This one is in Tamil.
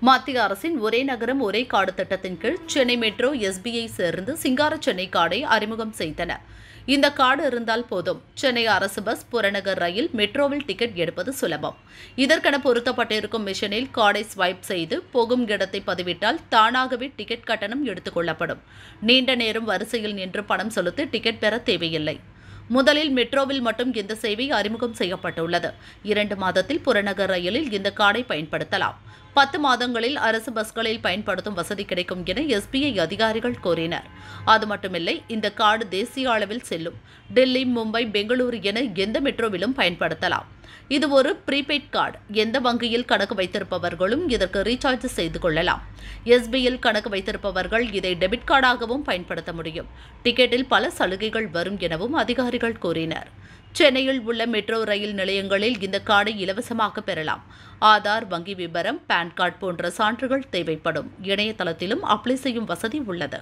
மத்திய அரசின் ஒரே நகரம் ஒரே காடு திட்டத்தின் கீழ் சென்னை மெட்ரோ எஸ்பிஐ சேர்ந்து சிங்கார சென்னை காடை அறிமுகம் செய்தன. இந்த கார்டு இருந்தால் போதும். சென்னை அரசு பஸ் புறநகர் ரயில் மெட்ரோவில் டிக்கெட் எடுப்பது சுலபம். இதற்கென பொருத்தப்பட்டிருக்கும் மிஷினில் கார்டை ஸ்வைப் செய்து போகும் இடத்தை பதிவிட்டால் தானாகவே டிக்கெட் கட்டணம் எடுத்துக் கொள்ளப்படும். நீண்ட நேரம் வரிசையில் நின்று பணம் செலுத்தி டிக்கெட் பெற தேவையில்லை. முதலில் மெட்ரோவில் மட்டும் இந்த சேவை அறிமுகம் செய்யப்பட்டுள்ளது. இரண்டு மாதத்தில் புறநகர் ரயிலில் இந்த கார்டை பயன்படுத்தலாம். பத்து மாதங்களில் அரசு பஸ்களில் பயன்படுத்தும் வசதி கிடைக்கும் என எஸ்பிஐ அதிகாரிகள் கூறினர். அது மட்டுமில்லை இந்த கார்டு தேசிய அளவில் செல்லும். டெல்லி மும்பை பெங்களூரு என எந்த மெட்ரோவிலும் பயன்படுத்தலாம். இது ஒரு ப்ரீபெய்ட் கார்டு. எந்த வங்கியில் கணக்கு வைத்திருப்பவர்களும் இதற்கு ரீசார்ஜ் செய்து கொள்ளலாம். எஸ்பியில் கணக்கு வைத்திருப்பவர்கள் இதை டெபிட் கார்டாகவும் பயன்படுத்த முடியும். டிக்கெட்டில் பல சலுகைகள் வரும் எனவும் அதிகாரிகள் கூறினர். சென்னையில் உள்ள மெட்ரோ ரயில் நிலையங்களில் இந்த கார்டை இலவசமாக பெறலாம். ஆதார் வங்கி விபரம் பான் கார்டு போன்ற சான்றுகள் தேவைப்படும். இணையதளத்திலும் அப்ளை செய்யும் வசதி உள்ளது.